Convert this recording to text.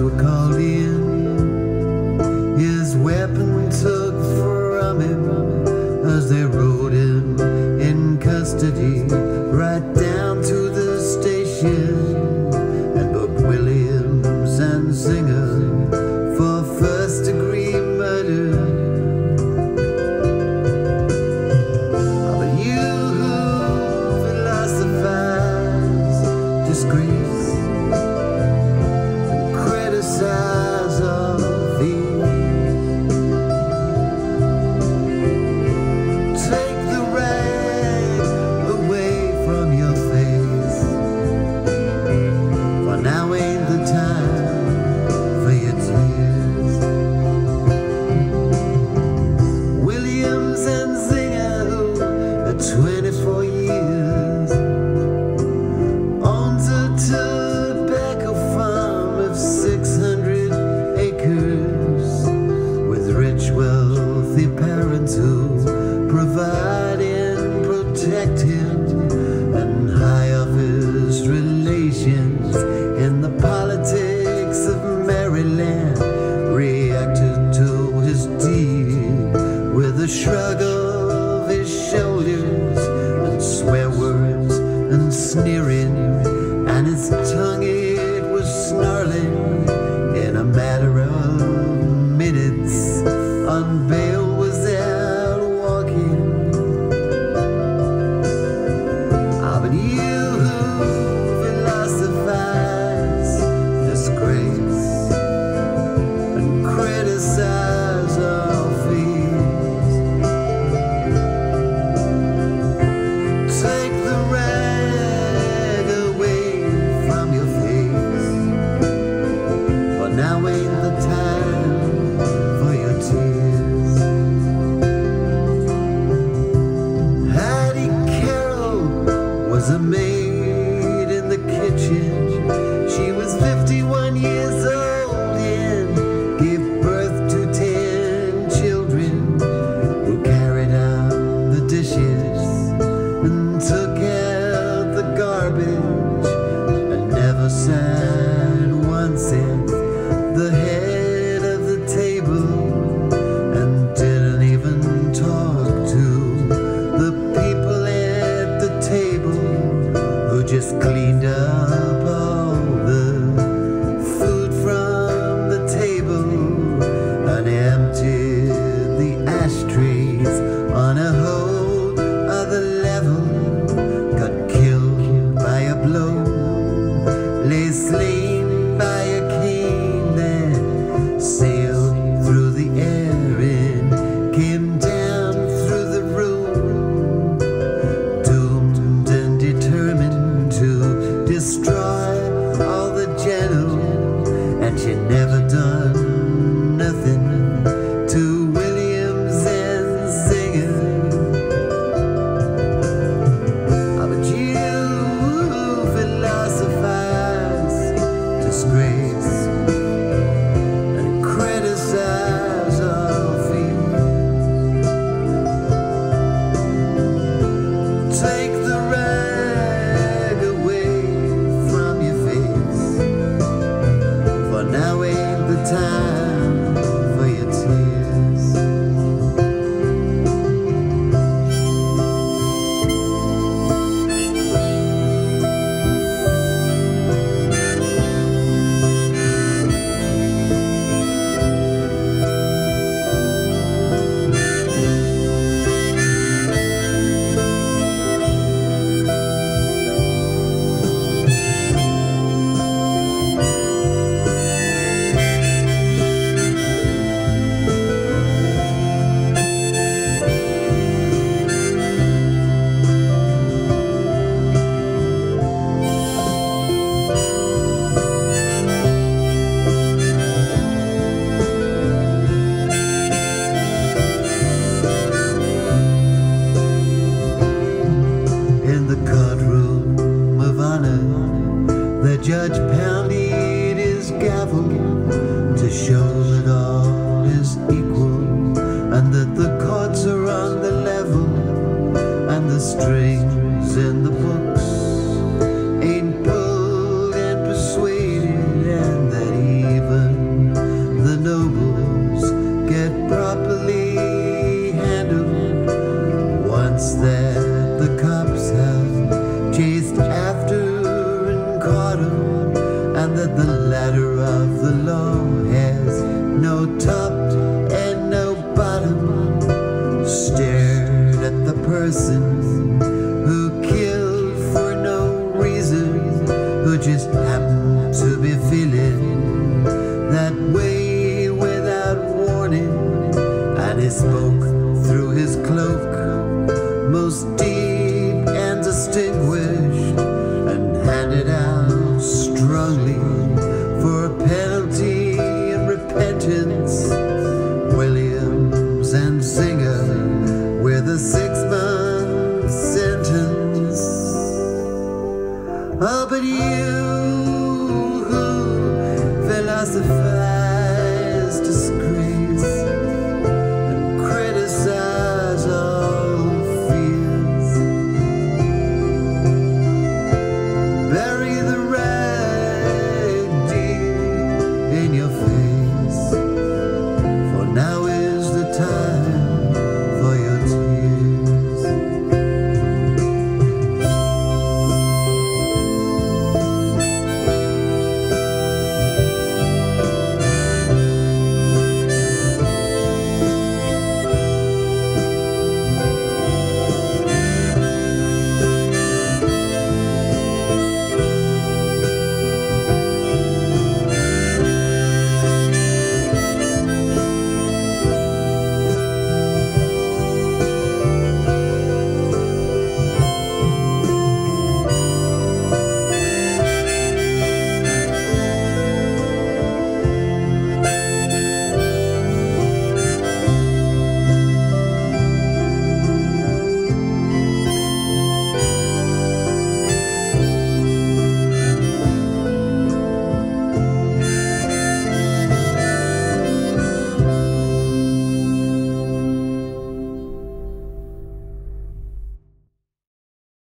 were called in. His weapon took from him as they rode him in custody. shrug and the books ain't pulled and persuaded, and that even the nobles get properly handled once that the cops have chased after and caught and that the ladder of the law has no top and no bottom. Stared at the person most deep and distinguished, and handed out strongly for a penalty and repentance. Williams and Singer with a six month sentence. Oh, but you who philosophize